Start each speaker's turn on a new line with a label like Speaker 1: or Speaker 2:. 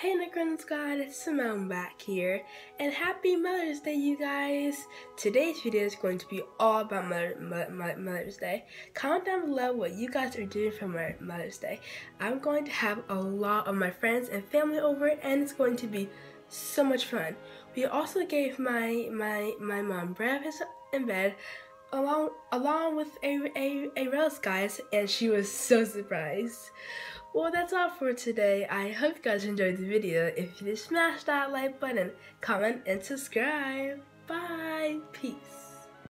Speaker 1: Hey Nickerns God, it's Shavonne back here, and happy Mother's Day you guys! Today's video is going to be all about Mother, Mother, Mother's Day. Comment down below what you guys are doing for Mother's Day. I'm going to have a lot of my friends and family over and it's going to be so much fun. We also gave my my, my mom breakfast in bed along along with a, a, a rose guys and she was so surprised. Well, that's all for today. I hope you guys enjoyed the video. If you did, smash that like button, comment, and subscribe.